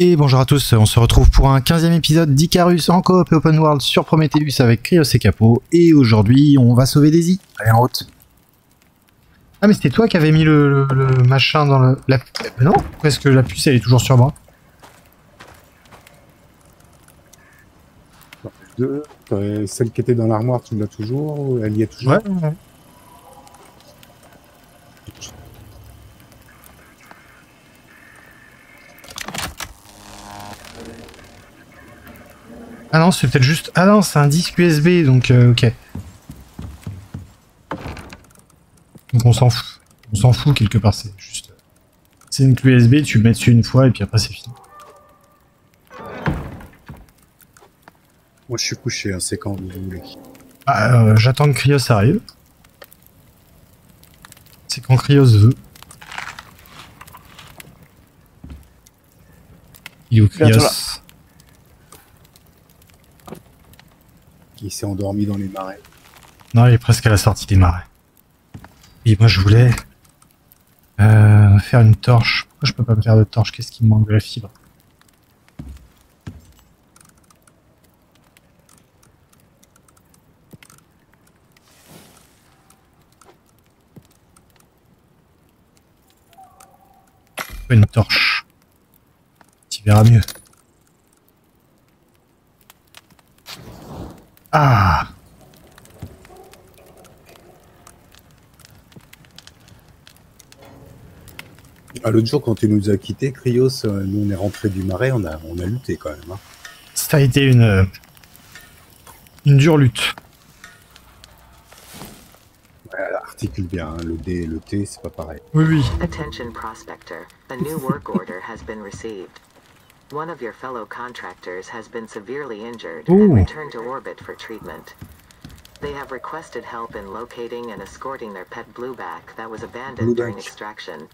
Et bonjour à tous, on se retrouve pour un 15e épisode d'Icarus en coop et open world sur Prometheus avec Krios et Capo. Et aujourd'hui, on va sauver Daisy. Allez, en route. Ah, mais c'était toi qui avais mis le, le- le machin dans le. La... Mais non, pourquoi est-ce que la puce elle est toujours sur moi? Deux. Celle qui était dans l'armoire, tu l'as toujours ou Elle y est toujours? Ouais. Ah non, c'est peut-être juste. Ah non, c'est un disque USB, donc euh, ok. Donc on s'en fout. On s'en fout quelque part, c'est juste. C'est une clé USB, tu le mets dessus une fois et puis après c'est fini. Moi, je suis couché, hein, c'est quand vous voulez. Ah, euh, J'attends que Krios arrive. C'est quand Krios veut. Il est où Bientôt Qui s'est endormi dans les marais. Non, il est presque à la sortie des marais. Et moi, je voulais euh, faire une torche. Pourquoi je peux pas me faire de torche? Qu'est-ce qui me manque de la fibre? Une torche. Tu verras mieux. Ah Ah, L'autre jour, quand tu nous as quittés, Krios, euh, nous on est rentré du marais, on a, on a lutté quand même. Hein. Ça a été une, une dure lutte. Elle articule bien, hein, le D et le T, c'est pas pareil. Oui, oui. Attention prospector, a new work order has been received. One of your fellow contractors has been severely injured Ooh. and returned to orbit for treatment. They have requested help in locating and escorting their pet blueback that was abandoned during extraction.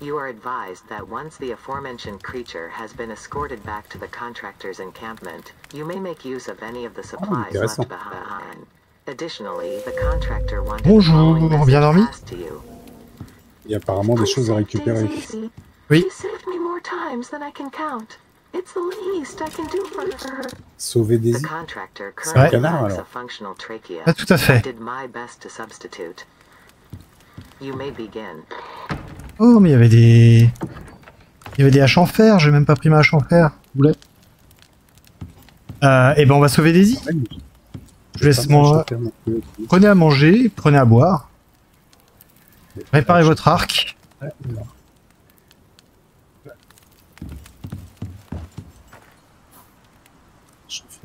You are advised that once the aforementioned creature has been escorted back to the contractor's encampment, you may make use of any of the supplies left behind. Additionally, the contractor wanted Bonjour, the following bien message dormi passed to you. Il y a apparemment des choses à récupérer. Oui. Times than I can count. It's the least I can do for her. Sauver The Daisy contractor currently Canard, lacks a alors. functional trachea. Ah, tout à I fait. did my best to substitute. You may begin. Oh, mais il y avait des. Il y avait des haches en fer, j'ai même pas pris ma hache en fer. Vous voulez euh, Eh ben, on va sauver Daisy. Ouais, Je laisse mon. plus. Prenez à manger, prenez à boire, réparez votre arc. Ouais,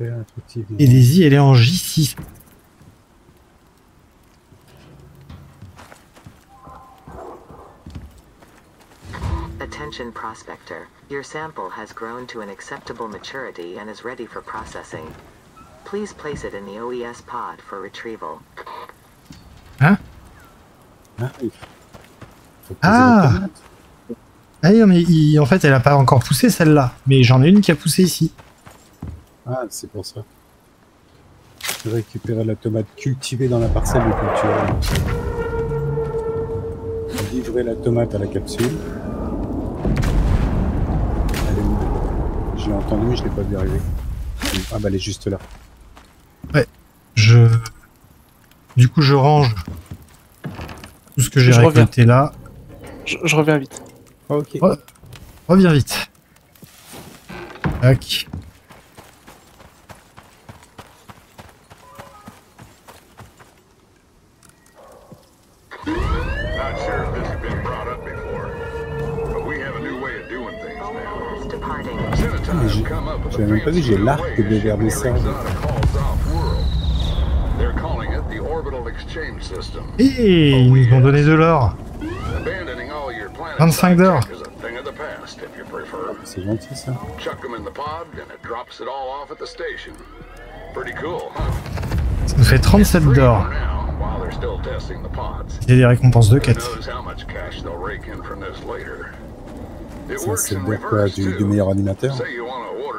fais effectivement. Et Daisy, elle est en J6. Attention prospector. Your sample has grown to an acceptable maturity and is ready for processing. Please place it in the OES pod for retrieval. Ah, il faut poser Ah. Ah oui, mais il- en fait, elle a pas encore poussé celle-là. Mais j'en ai une qui a poussé ici. Ah, c'est pour ça. Je récupérer la tomate cultivée dans la parcelle de culture. Livrer la tomate à la capsule. Elle est où Je l'ai entendue, mais je l'ai pas vu arriver. Ah bah elle est juste là. Je. Du coup, je range tout ce que j'ai reviens. récolté là. Je, je reviens vite. ok. Oh. Reviens vite. Tac. Not sure if this has been brought up before, but we have a new way of doing things now. Is departing. Mais j'ai- Cenotype come up with a j'avais même pas vu, fancy j'ai new l'arc way de of shipping garder ça. your They're calling it the orbital exchange system. Et ils nous ont donné de l'or. Abandoning all your planet 25 d'or. tech is a thing of the past, if you prefer. C'est gentil ça. Chuck them in the pod, and it drops it all off at the station. Pretty cool, huh? Ça nous fait 37 Free d'or. the pods. C'est des récompenses de quête. Ça c'est le quoi du, du meilleur animateur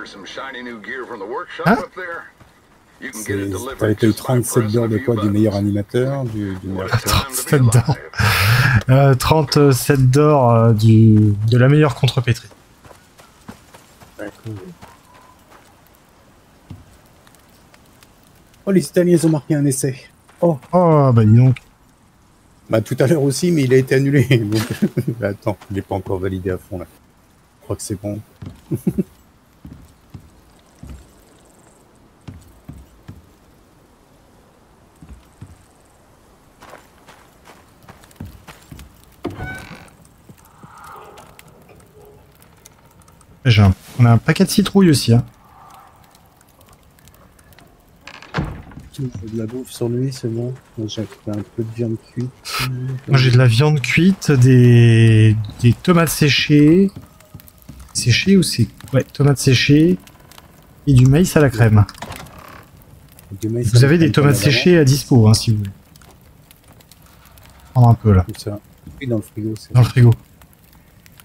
Say you want to order some shiny new gear from the workshop Hein up there. You can get it C'est- delivered T'as été eu just by 37 pressing d'or de quoi Du meilleur animateur du, du meilleur... What a time to be 37 d'or. Euh, 37 d'or euh, du, de la meilleure contrepétrie. Oh, les Italiens ils ont marqué un essai. Oh, Oh, bah dis donc. bah tout à l'heure aussi, mais il a été annulé. Donc, bah, attends, il n'est pas encore validé à fond là. Je crois que c'est bon. un- On a un paquet de citrouilles aussi. Hein. De la bouffe sur lui, c'est bon. J'ai un peu de viande cuite. Moi j'ai de la viande cuite, des, des tomates séchées. Séchées ou c'est. Ouais, tomates séchées. Et du maïs à la crème. Vous avez des tomates séchées à dispo, hein, si vous voulez. Prendre un peu là, dans le frigo, dans le frigo.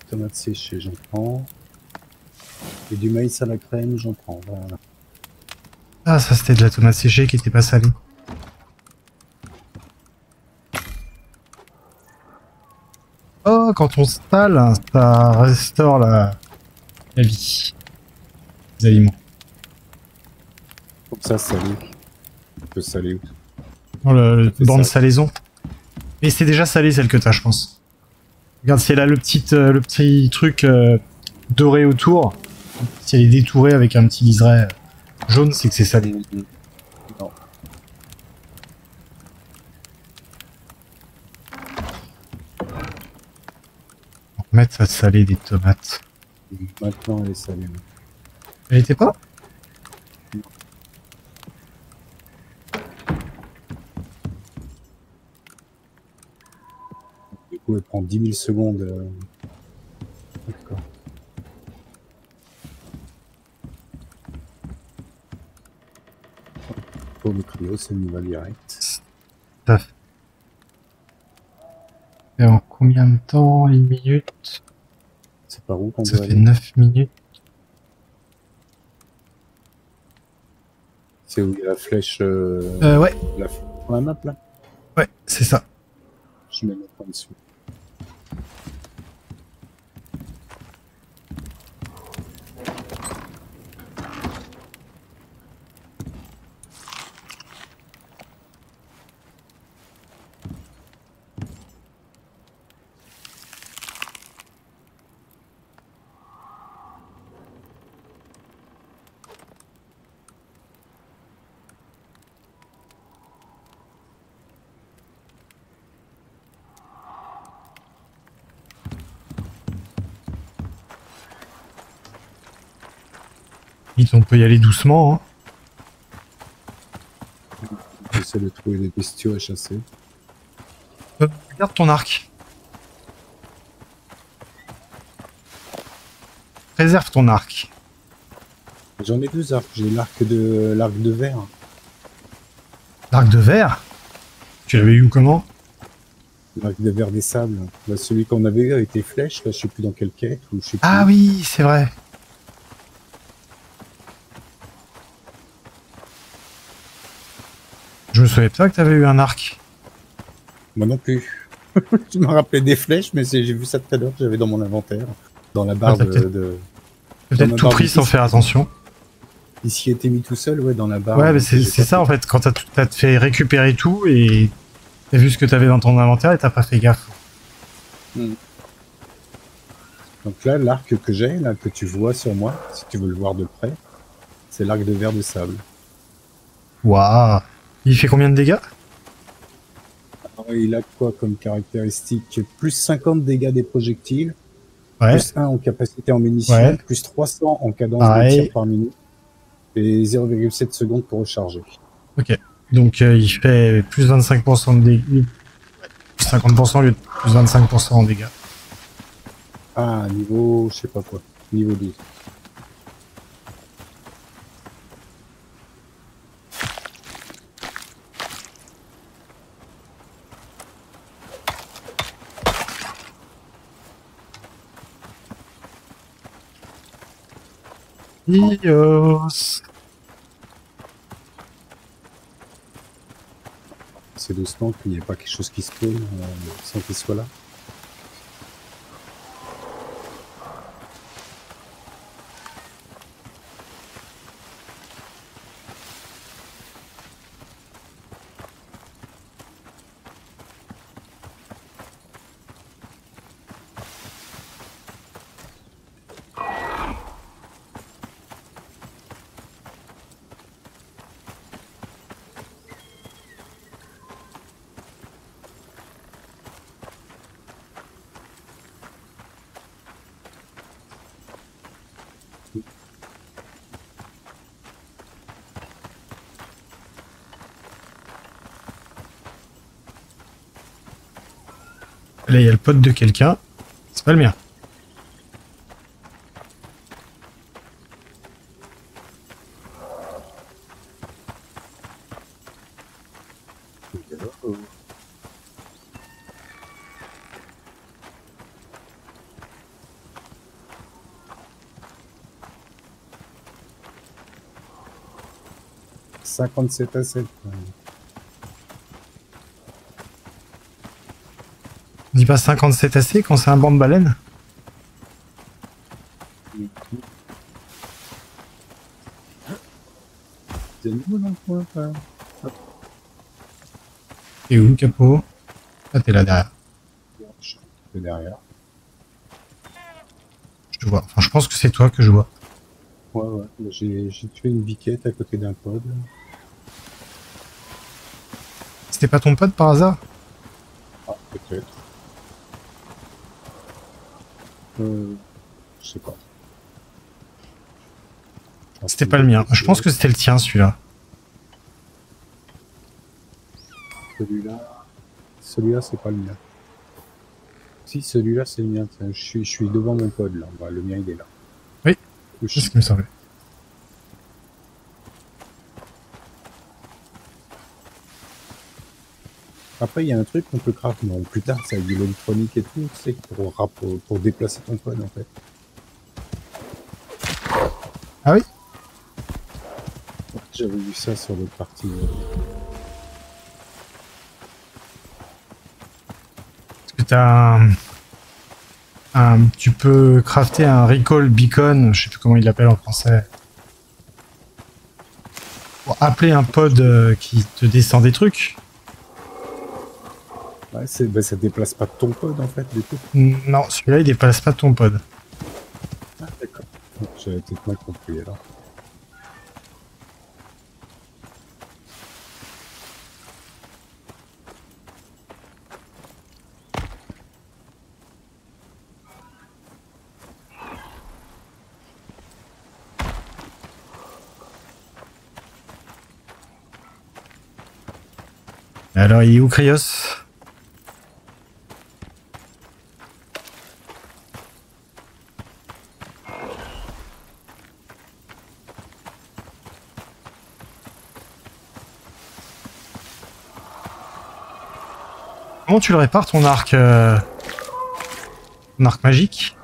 tomates séchées, j'en prends. Et du maïs à la crème, j'en prends. Voilà. Ah, ça c'était de la tomate séchée qui était pas salée. Oh, quand on stalle, ça restaure la, la vie. Les aliments. Comme ça, salé. On peut saler. Oh, le, banc de salaison. Mais c'est déjà salé celle que t'as, je pense. Regarde, c'est là le petit, euh, le petit truc euh, doré autour. Si elle est détourée avec un petit liseré euh, jaune, c'est que c'est salé. Non. On va mettre à saler des tomates. Maintenant, elle est salée. Elle était pas? Du coup, elle prend 10 000 secondes. euh. D'accord. Cryo, c'est une va direct. Ça fait Et en combien de temps Une minute? C'est par où qu'on Ça fait aller? 9 minutes. C'est où il y a la flèche, euh, Euh, ouais, la la map là? Ouais, c'est ça. Je mets mon point dessus. Vite, on peut y aller doucement. Hein. J'essaie de trouver des bestiaux à chasser. Euh, regarde ton arc. Préserve ton arc. J'en ai deux arcs. J'ai l'arc de l'arc de verre. L'arc de verre? Tu l'avais eu comment? L'arc de verre des sables. Bah, celui qu'on avait eu avec les flèches, là, je sais plus dans quelle quête ou je sais plus. Ah oui, c'est vrai. Me souvenais pas que t'avais eu un arc. Moi non plus. je me rappelais des flèches, mais j'ai vu ça tout à l'heure que j'avais dans mon inventaire. Dans la barre Ah, de, peut-être- de- Peut-être ma tout pris sans faire attention. Il s'y était mis tout seul, ouais, dans la barre. Ouais, mais c'est ça en fait, quand t'as fait récupérer tout et t'as vu ce que t'avais dans ton inventaire et t'as pas fait gaffe. Donc là, l'arc que j'ai, là, que tu vois sur moi, si tu veux le voir de près, c'est l'arc de verre de sable. Waouh Il fait combien de dégâts? Alors, il a quoi comme caractéristique? Plus 50 dégâts des projectiles, Ouais. plus 1 en capacité en munitions, Ouais. plus 300 en cadence de tir par minute, et 0,7 secondes pour recharger. Donc euh, il fait plus 25% de dégâts. Plus 50% au lieu de plus 25% en dégâts. Ah, niveau, je sais pas quoi, niveau 12. Ios. C'est doucement qu'il n'y ait pas quelque chose qui se spawn euh, sans qu'il soit là. Là, il y a le pote de quelqu'un. C'est pas le mien. Cinquante-sept à sept. quand même. On dit pas 57 AC quand c'est un banc de baleine. Et où, capot Ah, t'es là derrière. Derrière. Je te vois. Enfin, je pense que c'est toi que je vois. Ouais, ouais. Bah, J'ai tué une biquette à côté d'un pod. C'était pas ton pote par hasard? Ah, peut-être. Euh, je sais pas. C'était pas le mien. Je pense que c'était le tien, celui-là. Celui-là, celui-là, c'est pas le mien. Si, celui-là, c'est le mien. Je suis, je suis devant mon pod, là. Le mien, il est là. Oui. C'est ce qui me semblait. Après, il y a un truc qu'on peut craft, mais plus tard, c'est avec de l'électronique et tout, tu sais, pour, pour, pour déplacer ton pod, en fait. Ah oui? J'avais vu ça sur l'autre partie. Parce que t'as un... un- Tu peux crafter un recall beacon, je sais plus comment il l'appelle en français. Pour appeler un pod euh, qui te descend des trucs. C'est, bah, ça déplace pas ton pod, en fait, du coup. Non, celui-là il dépasse pas ton pod. Ah, d'accord. J'avais peut-être mal compris, alors. Alors il est où Krios? Comment tu le répares ton arc euh, Ton arc magique?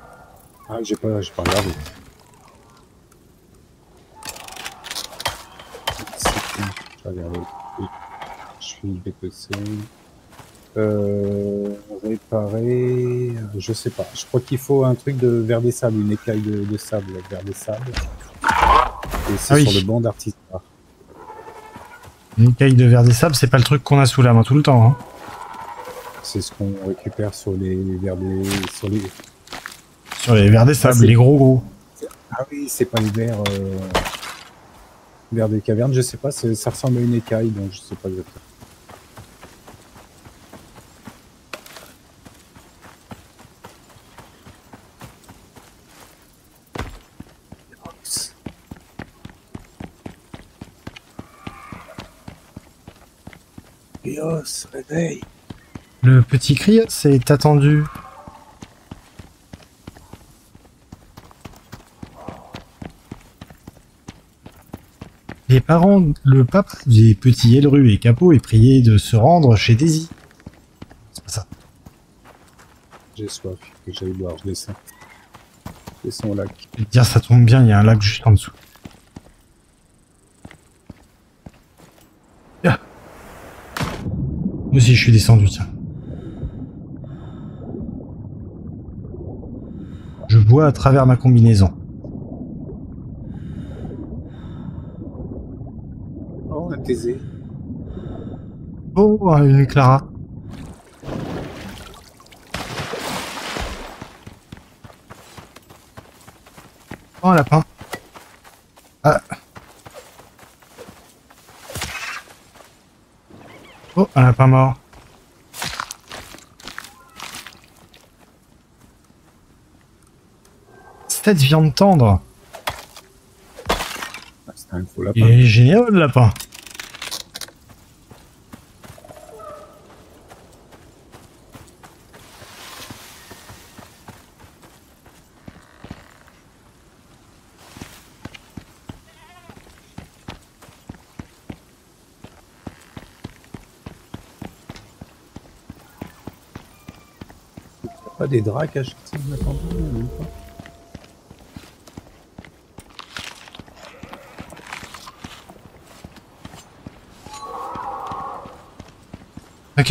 Ah, j'ai pas, j'ai pas regardé. Je vais regarder. Oui. Je suis. Euh, réparer, je sais pas. Je crois qu'il faut un truc de vers des sables, une écaille de, de sable vers des sables. Et c'est Ah oui. sur le banc d'artisanat. Une écaille de verre des sables, c'est pas le truc qu'on a sous la main tout le temps. Hein. C'est ce qu'on récupère sur les vers des, sur les. Sur les verres des sables, les gros gros. Ah oui, c'est pas les vers, euh, vers des cavernes. Je sais pas. c'est- Ça ressemble à une écaille, donc je sais pas exactement. Eos, réveille. Le petit Krios est attendu. Les parents, le pape des petits Elru et Capot est prié de se rendre chez Daisy. C'est pas ça. J'ai soif, que j'aille boire, je descends. Je descends au lac. Je dire, ça tombe bien, il y a un lac juste en dessous. Ah. Moi aussi, je suis descendu, tiens. Bois à travers ma combinaison. Oh, un taisé. Oh, une Clara. Oh, un lapin. Ah. Oh, un lapin mort. Cette viande tendre. Il est génial le lapin. Des dracs à maintenant ou pas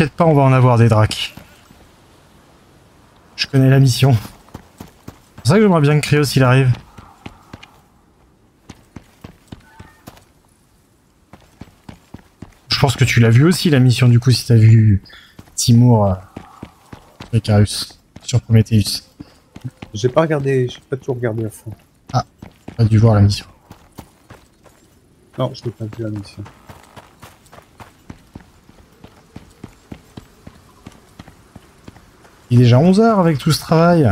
T'inquiète pas, on va en avoir des dracs. Je connais la mission. C'est pour ça que j'aimerais bien que Krios il arrive. Je pense que tu l'as vu aussi la mission du coup si t'as vu Timur euh, avec Icarus sur Prometheus. J'ai pas regardé, j'ai pas tout regardé à fond. T'as dû voir la mission. Non, je l'ai pas vu la mission. Il est déjà 11h avec tout ce travail.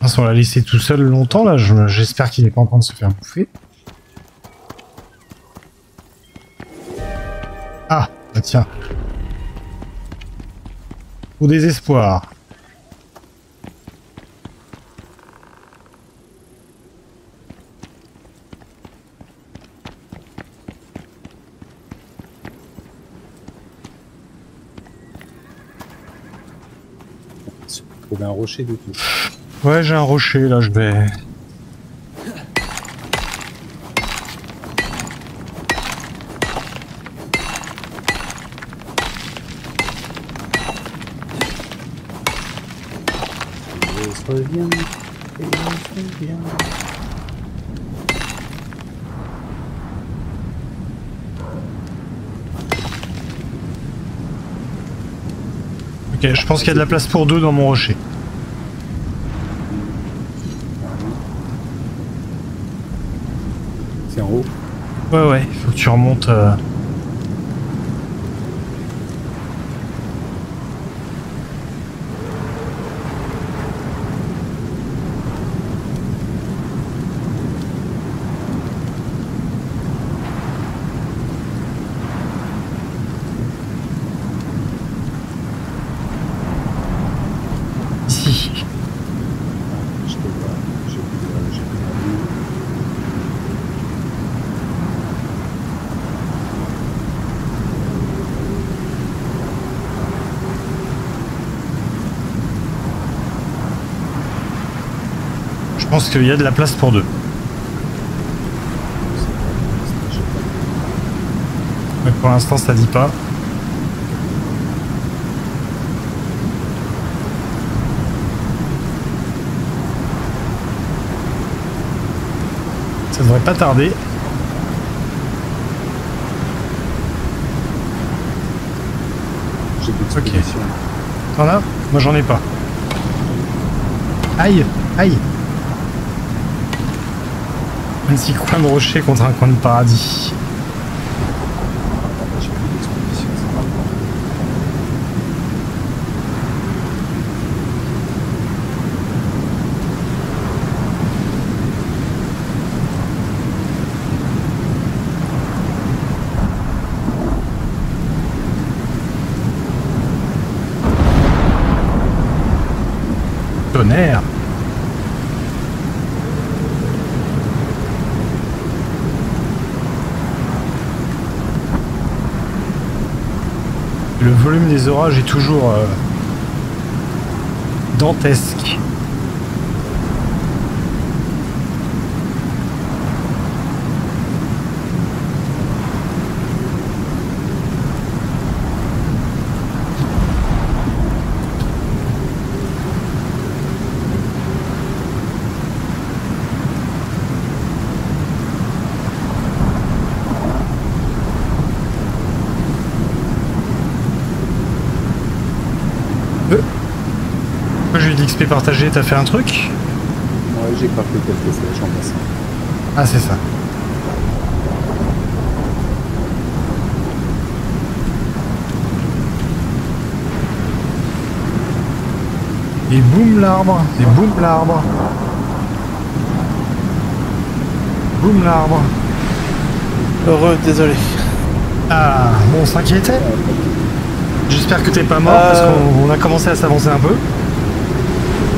Mince, on l'a laissé tout seul longtemps là, je- j'espère qu'il est pas en train de se faire bouffer. Ah, bah tiens. Au désespoir. Un rocher du tout. Ouais, j'ai un rocher là, je vais. Et je reviens, et je reviens. Ok, je pense qu'il y a de la place pour deux dans mon rocher. C'est en haut. Ouais, ouais, il faut que tu remontes. euh, Ici. Je peux pas. J'ai plus de- j'ai plus de- Je pense qu'il y a de la place pour deux. Mais pour l'instant, ça dit pas. Ça devrait pas tarder. J'ai plus d'expédition. T'en as? Moi j'en ai pas. Aïe Aïe Un petit coin de rocher contre un coin de paradis. Tonnerre Le des orages est toujours euh, dantesque. XP partagé, t'as fait un truc Ouais, j'ai crafté quelques flèches en passant. Ah, c'est ça. Et boum l'arbre, et boum l'arbre. Boum l'arbre. Heureux, désolé. Ah, bon, on s'inquiétait. J'espère que t'es pas mort, parce euh, qu'on a commencé à s'avancer un peu.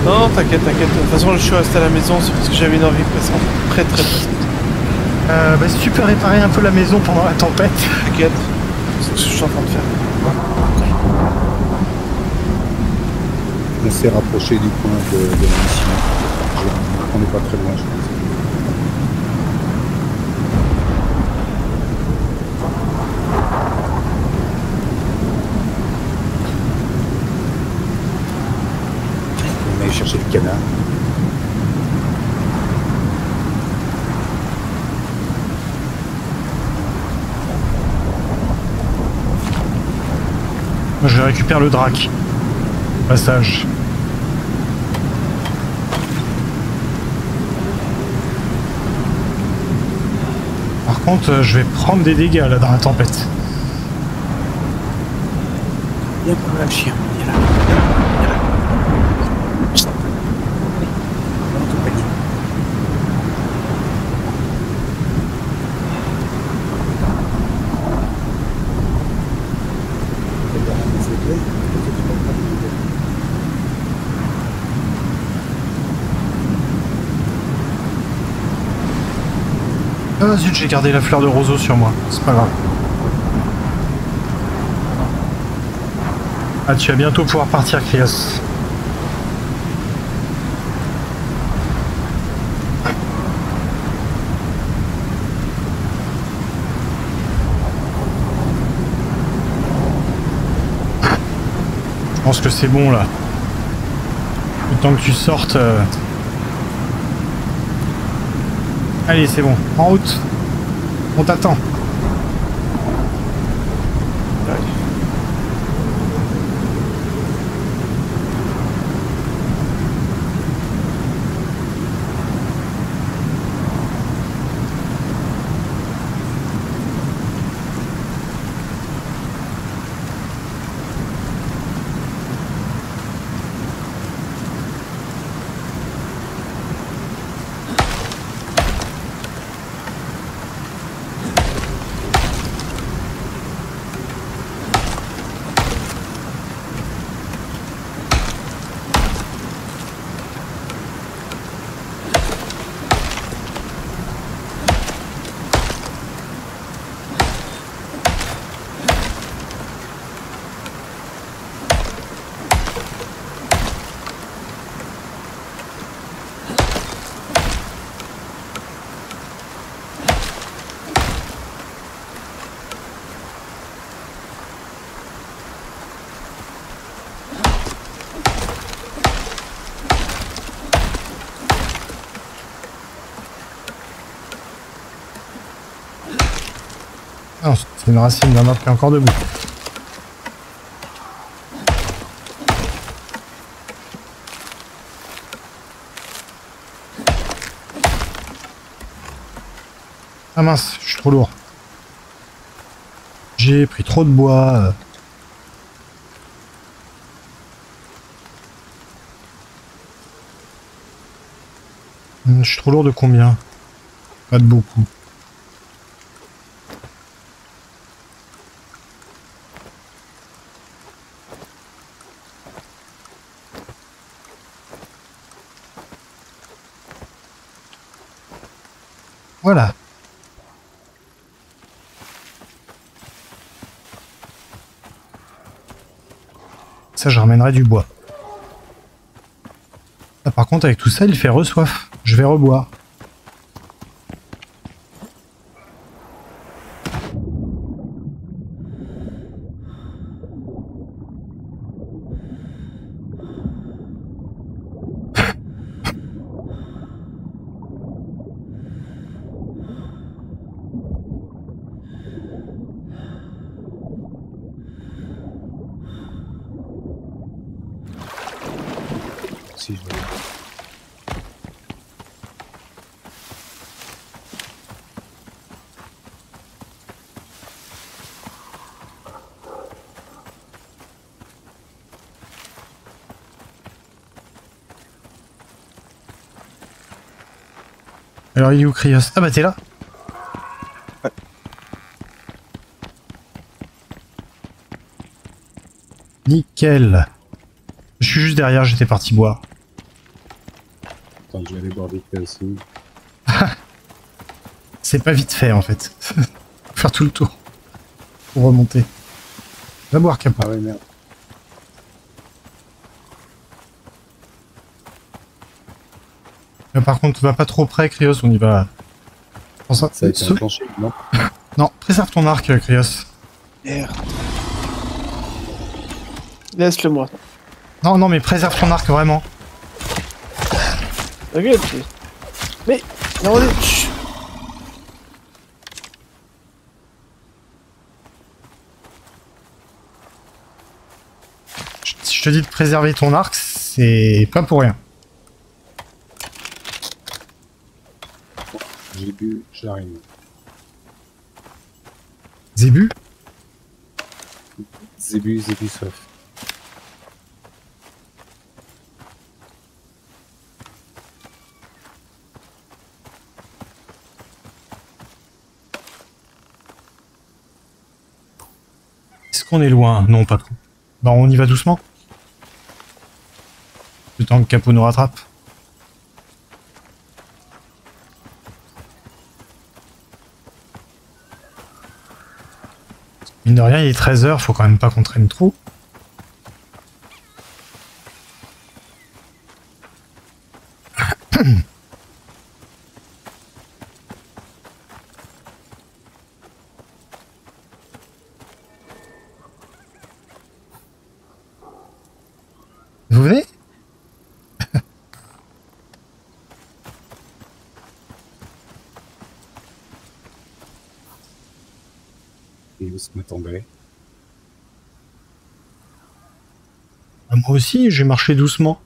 Non, non, t'inquiète, t'inquiète. De toute façon, je suis resté à la maison, c'est parce que j'avais une envie pressante. Très, très pressante. Euh, bah, si tu peux réparer un peu la maison pendant la tempête. T'inquiète. C'est ce que je suis en train de faire. On s'est rapproché du point de, de la mission. On n'est pas très loin, je pense. On est chercher le canard. Moi, je récupère le drac. Passage. Par contre, je vais prendre des dégâts là dans la tempête. Viens par là, le chien. Viens là. Viens là. Chut. Viens en compagnie. Ah zut, j'ai gardé la fleur de roseau sur moi. C'est pas grave. Ah, tu vas bientôt pouvoir partir, Krios. Je pense que c'est bon là. Le temps que tu sortes. euh, Allez, c'est bon. En route. On t'attend. J'arrive. Non, c'est une racine d'un arbre qui encore debout. Ah mince, je suis trop lourd. J'ai pris trop de bois. euh. Hmm, Je suis trop lourd de combien? Pas de beaucoup. Voilà. Je ramènerai du bois. Par contre, avec tout ça, il fait re-soif. Je vais reboire. Alors il est où Krios? Ah bah t'es là Nickel. Je suis juste derrière, j'étais parti boire. Attends, je vais aller boire vite fait aussi. C'est pas vite fait en fait. Faut Faire tout le tour. Pour remonter. Va boire Capo. Ah ouais, merde. Mais par contre, va pas trop près Krios, on y va. Ça. Ça a été Ce- enclenché, non Non, préserve ton arc Krios. Merde. Laisse-le moi. Non, non, mais préserve ton arc vraiment. T'inquiète. c'est- Mais, non, on est... Chut. Si je te dis de préserver ton arc, c'est pas pour rien. J'ai bu, j'arrive. Zébu Zébu, Zébu sauf. Est-ce qu'on est loin? Non, pas trop. Bah, on y va doucement. Le temps que Capo nous rattrape. Mine de rien, il est 13h, faut quand même pas qu'on traîne trop. Vous venez Et Ah, Moi aussi, j'ai marché doucement.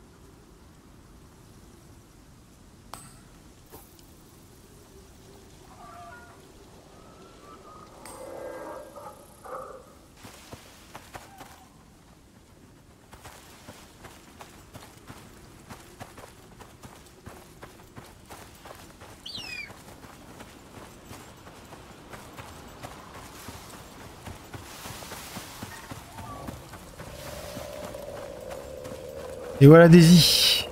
Et voilà Daisy.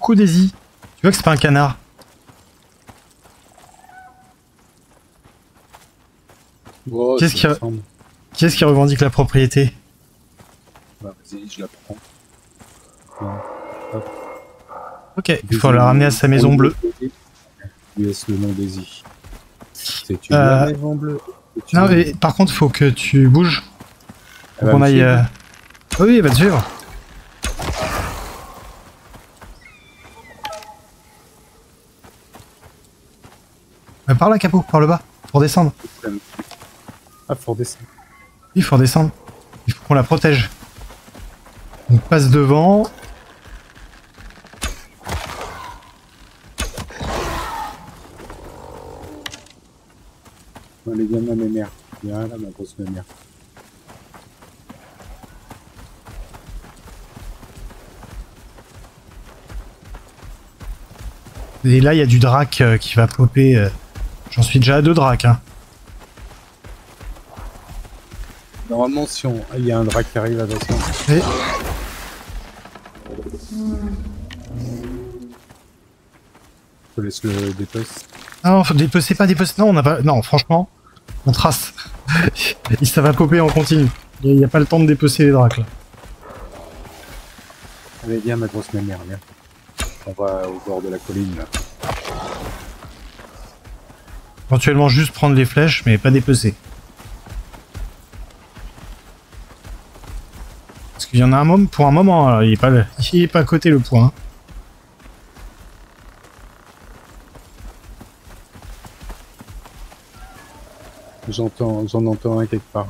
Coucou Daisy. Tu vois que c'est pas un canard Qu'est-ce. Qui revendique la propriété? Bah, Vas-y, je la prends. Ok, il faut la ramener à sa maison bleue. Laisse le nom. C'est Euh, Non mais par contre faut que tu bouges pour va qu'on aille... euh, Oui, elle va te suivre. Euh, par là, capot, par le bas, pour descendre. Ah, faut redescendre. Il faut redescendre. Il faut qu'on la protège. On passe devant. Viens là, mes mères. Viens là, ma grosse mère. Et là, il y a du drac euh, qui va popper. euh. J'en suis déjà à deux dracs. Hein. Normalement, si on... il y a un drac qui arrive, attention. Et- Je te laisse le. Ah non, faut dépecer pas, dépecer. Non, on n'a pas. Non, franchement, on trace. Ça va popper en continu. Il n'y a pas le temps de dépecer les dracs là. Allez, viens, ma grosse mère, viens. On va au bord de la colline, là. Éventuellement, juste prendre les flèches, mais pas dépecer. Parce qu'il y en a un moment, pour un moment, il est pas, il est pas à côté le point. hein. J'entends, j'en entends un quelque part.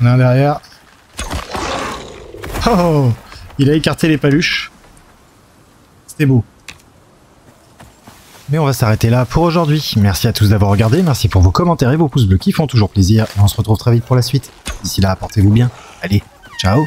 On a un derrière. Oh Il a écarté les paluches. C'était beau. Mais on va s'arrêter là pour aujourd'hui. Merci à tous d'avoir regardé, merci pour vos commentaires et vos pouces bleus qui font toujours plaisir. On se retrouve très vite pour la suite. D'ici là, portez-vous bien. Allez, ciao